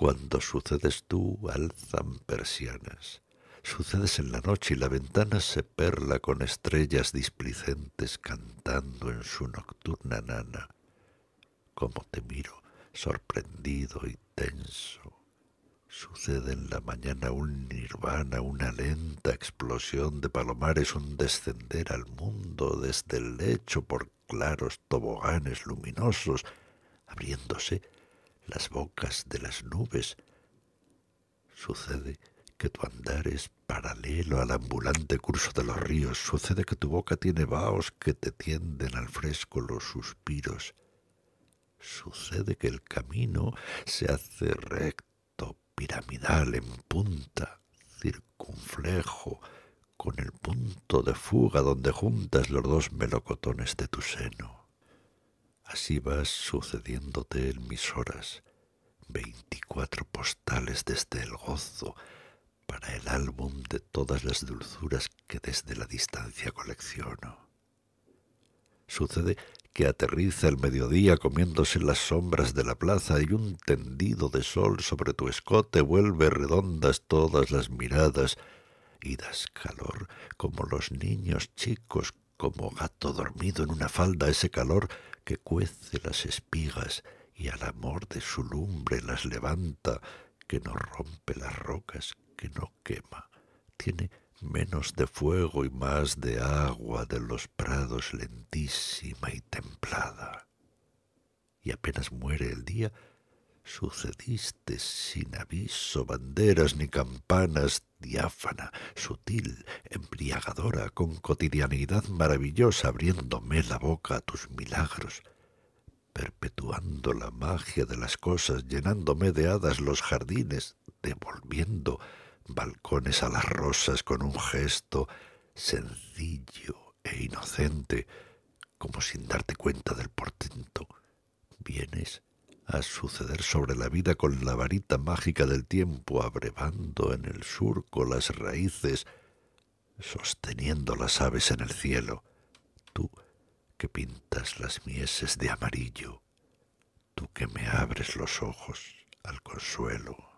Cuando sucedes tú, alzan persianas. Sucedes en la noche y la ventana se perla con estrellas displicentes cantando en su nocturna nana. Como te miro, sorprendido y tenso. Sucede en la mañana un nirvana, una lenta explosión de palomares, un descender al mundo desde el lecho por claros toboganes luminosos, abriéndose las bocas de las nubes. Sucede que tu andar es paralelo al ambulante curso de los ríos. Sucede que tu boca tiene vaos que te tienden al fresco los suspiros. Sucede que el camino se hace recto, piramidal, en punta, circunflejo, con el punto de fuga donde juntas los dos melocotones de tu seno. Así vas sucediéndote en mis horas, veinticuatro postales desde el gozo, para el álbum de todas las dulzuras que desde la distancia colecciono. Sucede que aterriza el mediodía comiéndose las sombras de la plaza y un tendido de sol sobre tu escote vuelve redondas todas las miradas y das calor como los niños chicos, como gato dormido en una falda, ese calor que cuece las espigas y al amor de su lumbre las levanta, que no rompe las rocas, que no quema, tiene menos de fuego y más de agua de los prados lentísima y templada. Y apenas muere el día, sucediste sin aviso, banderas ni campanas, diáfana, sutil, embriagadora, con cotidianidad maravillosa, abriéndome la boca a tus milagros, perpetuando la magia de las cosas, llenándome de hadas los jardines, devolviendo balcones a las rosas con un gesto sencillo e inocente, como sin darte cuenta del portento. Vienes a suceder sobre la vida con la varita mágica del tiempo, abrevando en el surco las raíces, sosteniendo las aves en el cielo. Tú que pintas las mieses de amarillo, tú que me abres los ojos al consuelo.